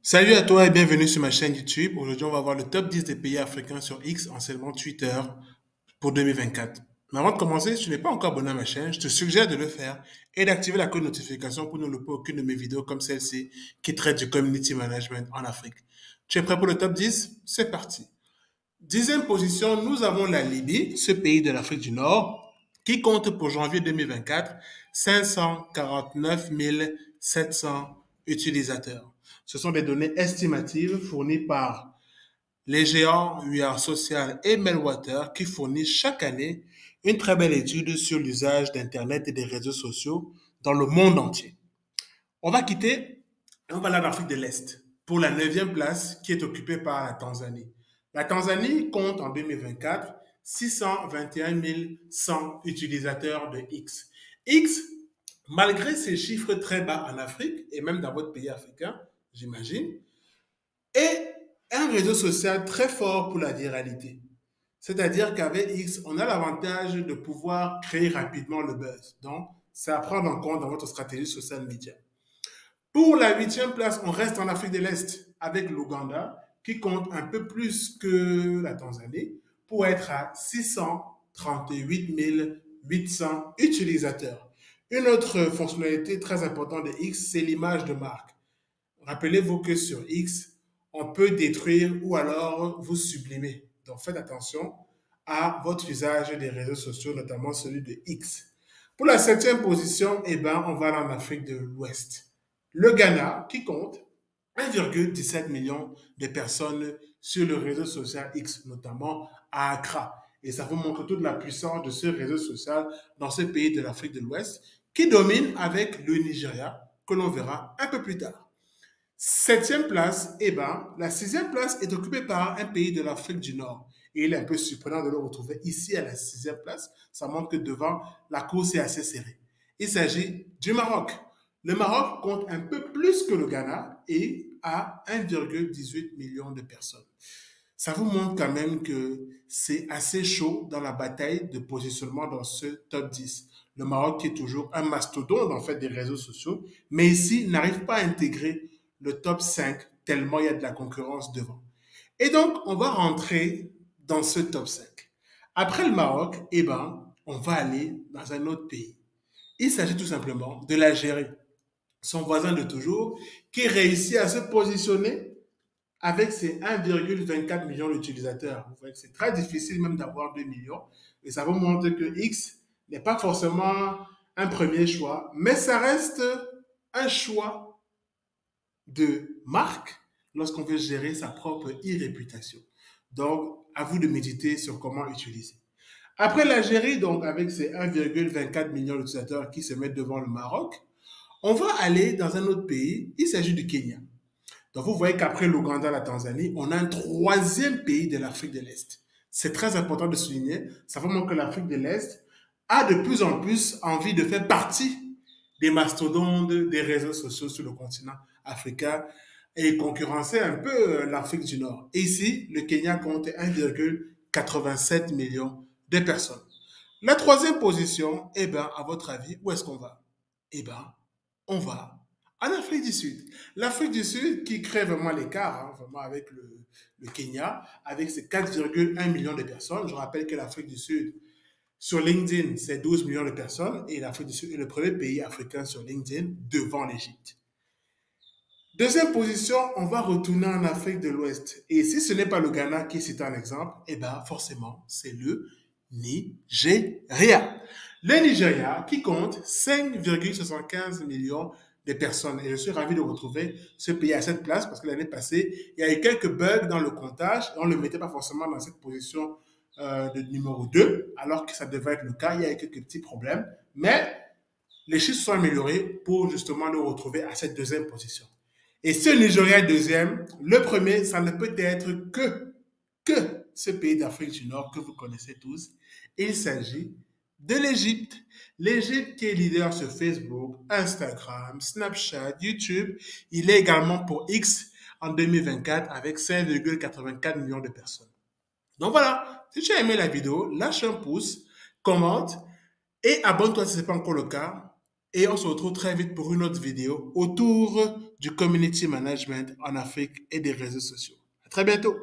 Salut à toi et bienvenue sur ma chaîne YouTube. Aujourd'hui, on va voir le top 10 des pays africains sur X, anciennement Twitter, pour 2024. Mais avant de commencer, si tu n'es pas encore abonné à ma chaîne, je te suggère de le faire et d'activer la code notification pour ne louper aucune de mes vidéos comme celle-ci qui traite du community management en Afrique. Tu es prêt pour le top 10 C'est parti. Dixième position, nous avons la Libye, ce pays de l'Afrique du Nord, qui compte pour janvier 2024 549 700 utilisateurs. Ce sont des données estimatives fournies par les géants UR Social et Melwater qui fournissent chaque année une très belle étude sur l'usage d'Internet et des réseaux sociaux dans le monde entier. On va quitter et on va aller en Afrique de l'Est pour la neuvième place qui est occupée par la Tanzanie. La Tanzanie compte en 2024 621 100 utilisateurs de X. X, malgré ces chiffres très bas en Afrique et même dans votre pays africain, j'imagine, et un réseau social très fort pour la viralité. C'est-à-dire qu'avec X, on a l'avantage de pouvoir créer rapidement le buzz. Donc, c'est à prendre en compte dans votre stratégie social média. Pour la huitième place, on reste en Afrique de l'Est avec l'Ouganda, qui compte un peu plus que la Tanzanie, pour être à 638 800 utilisateurs. Une autre fonctionnalité très importante de X, c'est l'image de marque. Rappelez-vous que sur X, on peut détruire ou alors vous sublimer. Donc faites attention à votre usage des réseaux sociaux, notamment celui de X. Pour la septième position, eh ben, on va en Afrique de l'Ouest. Le Ghana, qui compte 1,17 million de personnes sur le réseau social X, notamment à Accra. Et ça vous montre toute la puissance de ce réseau social dans ce pays de l'Afrique de l'Ouest, qui domine avec le Nigeria, que l'on verra un peu plus tard. Septième place, eh ben, la sixième place est occupée par un pays de l'Afrique du Nord. Et il est un peu surprenant de le retrouver ici à la sixième place. Ça montre que devant, la course est assez serrée. Il s'agit du Maroc. Le Maroc compte un peu plus que le Ghana et a 1,18 million de personnes. Ça vous montre quand même que c'est assez chaud dans la bataille de positionnement dans ce top 10. Le Maroc qui est toujours un mastodonte en fait des réseaux sociaux, mais ici n'arrive pas à intégrer le top 5, tellement il y a de la concurrence devant. Et donc, on va rentrer dans ce top 5. Après le Maroc, eh ben, on va aller dans un autre pays. Il s'agit tout simplement de l'Algérie, son voisin de toujours, qui réussit à se positionner avec ses 1,24 millions d'utilisateurs. Vous voyez que c'est très difficile même d'avoir 2 millions. Et ça vous montre que X n'est pas forcément un premier choix, mais ça reste un choix de marque lorsqu'on veut gérer sa propre e-réputation. Donc, à vous de méditer sur comment utiliser. Après l'Algérie, donc avec ses 1,24 millions d'utilisateurs qui se mettent devant le Maroc, on va aller dans un autre pays. Il s'agit du Kenya. Donc, vous voyez qu'après l'Ouganda, la Tanzanie, on a un troisième pays de l'Afrique de l'Est. C'est très important de souligner. Ça montre que l'Afrique de l'Est a de plus en plus envie de faire partie des mastodontes des réseaux sociaux sur le continent africain et concurrencer un peu euh, l'Afrique du Nord. ici, le Kenya compte 1,87 million de personnes. La troisième position, eh bien, à votre avis, où est-ce qu'on va? Eh bien, on va en Afrique du Sud. L'Afrique du Sud qui crée vraiment l'écart, hein, vraiment avec le, le Kenya, avec ses 4,1 millions de personnes. Je rappelle que l'Afrique du Sud sur LinkedIn, c'est 12 millions de personnes et l'Afrique du Sud est le premier pays africain sur LinkedIn devant l'Égypte. Deuxième position, on va retourner en Afrique de l'Ouest. Et si ce n'est pas le Ghana qui est un exemple, eh bien forcément, c'est le Nigeria. Le Nigeria qui compte 5,75 millions de personnes. Et je suis ravi de retrouver ce pays à cette place parce que l'année passée, il y a eu quelques bugs dans le comptage. On ne le mettait pas forcément dans cette position euh, de numéro 2, alors que ça devait être le cas. Il y a eu quelques petits problèmes, mais les chiffres sont améliorés pour justement le retrouver à cette deuxième position. Et ce Nigeria deuxième, le premier, ça ne peut être que, que ce pays d'Afrique du Nord que vous connaissez tous. Il s'agit de l'Égypte. L'Égypte qui est leader sur Facebook, Instagram, Snapchat, YouTube. Il est également pour X en 2024 avec 5,84 millions de personnes. Donc voilà, si tu as aimé la vidéo, lâche un pouce, commente et abonne-toi si ce n'est pas encore le cas. Et on se retrouve très vite pour une autre vidéo autour du community management en Afrique et des réseaux sociaux. À très bientôt.